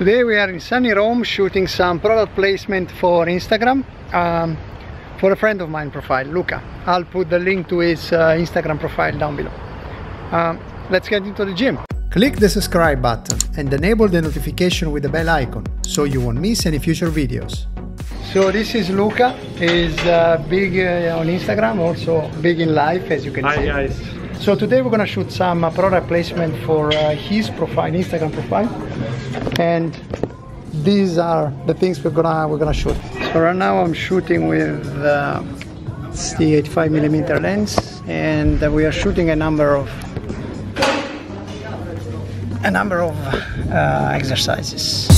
Today we are in sunny Rome shooting some product placement for Instagram um, for a friend of mine profile, Luca. I'll put the link to his uh, Instagram profile down below. Um, let's get into the gym. Click the subscribe button and enable the notification with the bell icon so you won't miss any future videos. So this is Luca, he's uh, big uh, on Instagram, also big in life as you can Hi see. guys. So today we're gonna shoot some uh, product placement for uh, his profile, Instagram profile, and these are the things we're gonna we're gonna shoot. So right now I'm shooting with uh, the 85 millimeter lens, and we are shooting a number of a number of uh, exercises.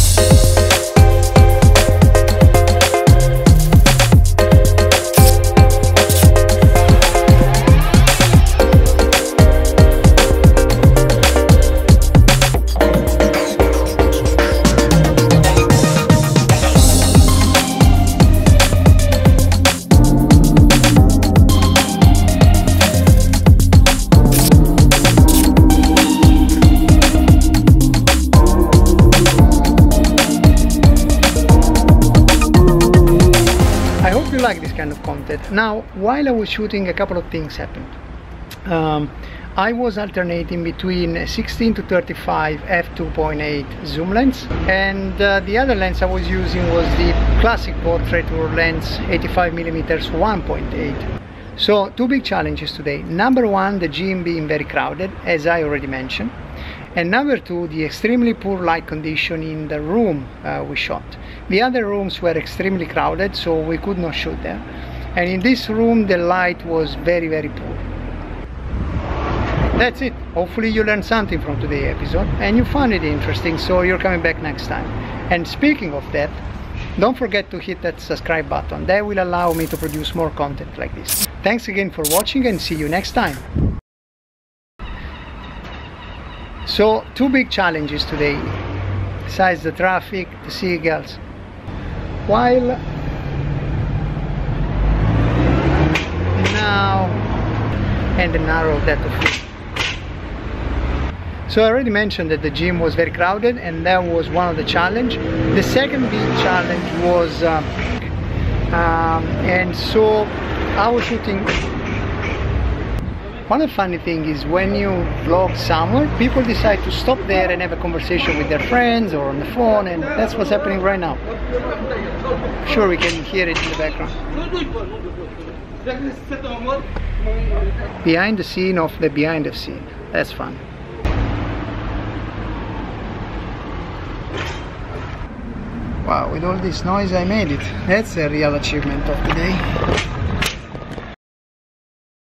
Like this kind of content. Now, while I was shooting, a couple of things happened. Um, I was alternating between 16 to 35 f2.8 zoom lens, and uh, the other lens I was using was the classic portrait lens 85 millimeters 1.8. So, two big challenges today. Number one, the gym being very crowded, as I already mentioned. And number two, the extremely poor light condition in the room uh, we shot. The other rooms were extremely crowded, so we could not shoot there. And in this room, the light was very, very poor. That's it. Hopefully, you learned something from today's episode and you found it interesting, so you're coming back next time. And speaking of that, don't forget to hit that subscribe button. That will allow me to produce more content like this. Thanks again for watching and see you next time. So, two big challenges today, besides the traffic, the seagulls. While now and the narrow depth of. So I already mentioned that the gym was very crowded and that was one of the challenge. The second big challenge was, um, um, and so I was shooting one funny thing is when you vlog somewhere, people decide to stop there and have a conversation with their friends or on the phone, and that's what's happening right now. Sure, we can hear it in the background. Behind the scene of the behind the scene. That's fun. Wow, with all this noise I made it. That's a real achievement of the day.